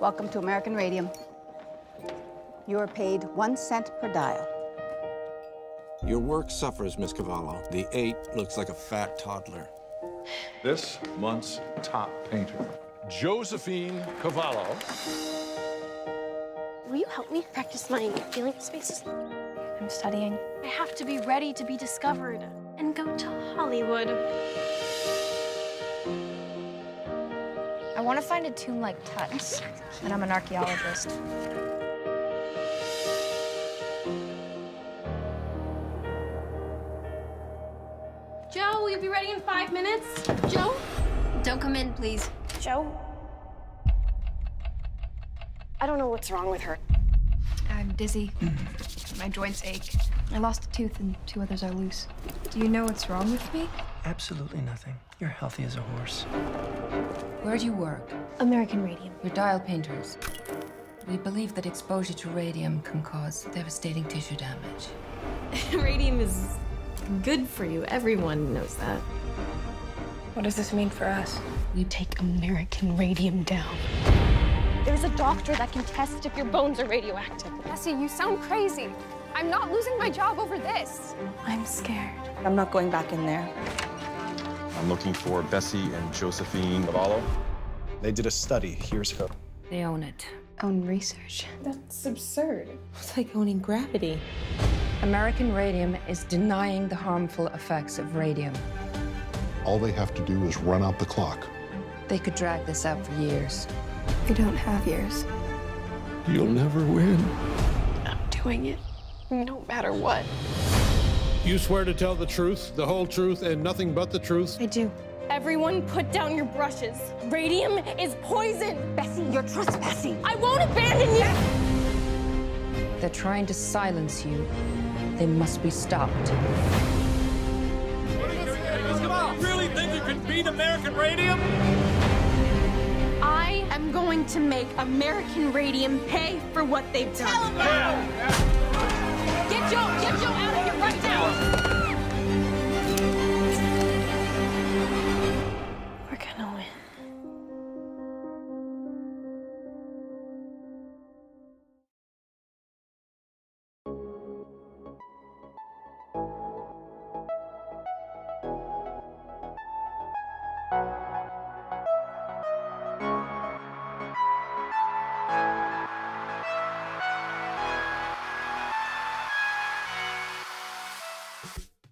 Welcome to American Radium. You are paid one cent per dial. Your work suffers, Miss Cavallo. The eight looks like a fat toddler. This month's top painter, Josephine Cavallo. Will you help me practice my feeling spaces? I'm studying. I have to be ready to be discovered and go to Hollywood. I want to find a tomb like Tut's, and I'm an archaeologist. Jo, will you be ready in five minutes? Jo? Don't come in, please. Jo? I don't know what's wrong with her. I'm dizzy. My joints ache. I lost a tooth and two others are loose. Do you know what's wrong with me? Absolutely nothing. You're healthy as a horse. Where do you work? American Radium. We're dial painters. We believe that exposure to radium can cause devastating tissue damage. Radium is good for you. Everyone knows that. What does this mean for us? We take American Radium down. There's a doctor that can test if your bones are radioactive. Bessie, you sound crazy. I'm not losing my job over this. I'm scared. I'm not going back in there. I'm looking for Bessie and Josephine Cavallo. They did a study years ago. They own it. Own research. That's absurd. It's like owning gravity. American Radium is denying the harmful effects of radium. All they have to do is run out the clock. They could drag this out for years. We don't have years. You'll never win. I'm doing it. No matter what. You swear to tell the truth, the whole truth, and nothing but the truth? I do. Everyone put down your brushes. Radium is poison. Bessie, you're trespassing. I won't abandon you. They're trying to silence you. They must be stopped. Really think you can beat American Radium? I am going to make American Radium pay for what they've done.